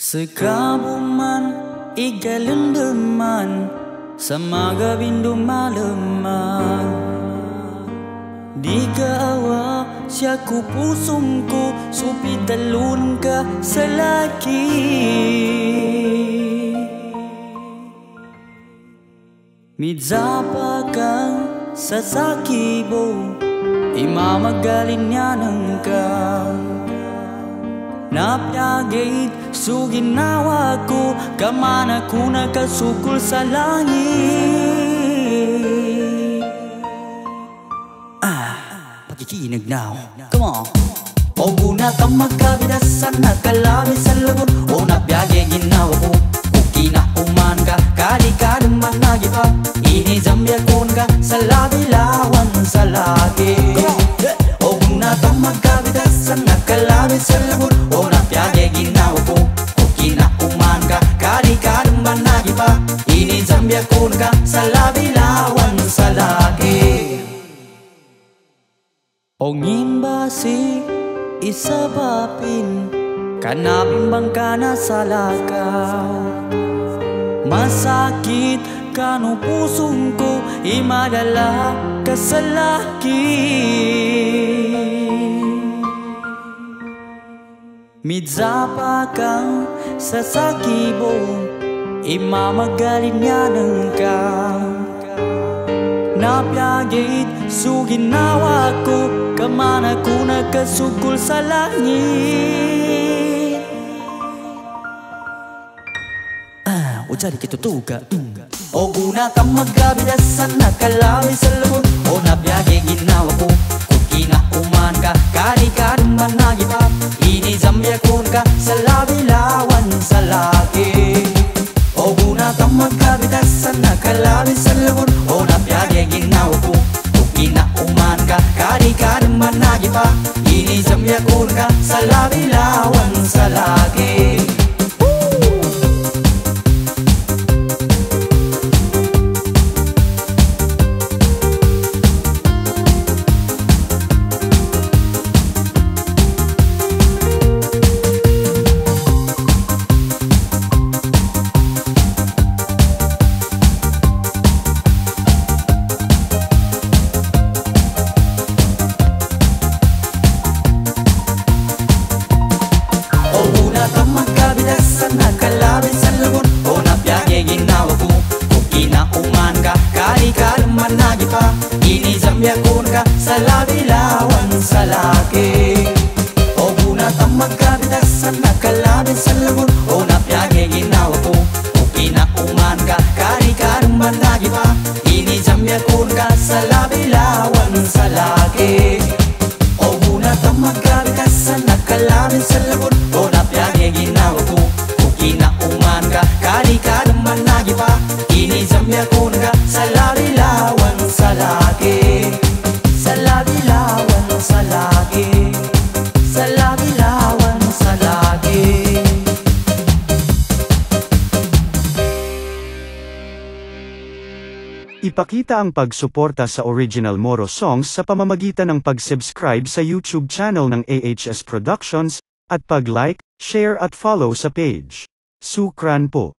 Sekabuman igalendeman Sama gawindu malaman Di kawa siyaku pusungku Supi talun ka selaki. Midzapa kang sasakibo Imamagaling niya ng kang Napyagit su ginawa ko Kamana ko nakasukol sa langit Ah, pakikinig now Come on. O guna kang magkabidasan Nakalabi sa lagot O napyage ginawa ko Kukina uman ka. Kali ka naman nagiba. Ini zambia kun ka Sa lawan sa lagi na on. O guna cumbia kurga sa labilawan sa lagi. Ongin ba si isabapin Kanabimbang ka na sa laka Masakit ka no pusong ko Imadala ka sa laki Midzapa kang sa Imamagaling niya ng kang Napyagit su ginawa ko Kamana ko nakasukol sa langit Ah, o jadi kitutuga mm. O guna kang magkabidasan Nakalabi sa lubot O napyage ginawa ko Kung kinauman ka ka nagipa na kalami salwun o na pyage ginaw ko tukina uman ka kari ka naman nagipa ini samya kun ka salabi lawan salagi yakun ka sala bilawan salake o guna tamang ka bidasan na kalabin sa lagun o napyage ginawa ko o kinauman ka kari karumban lagi pa ini jam yakun ka sala bilawan salake o guna tamang ka bidasan na kalabin sa lagun o napyage ginawa ko o kinauman ka kari karumban lagi pa ini jam yakun ka sala Ipakita ang pagsuporta sa original Moro songs sa pamamagitan ng pag-subscribe sa YouTube channel ng AHS Productions, at pag-like, share at follow sa page. Sukran po.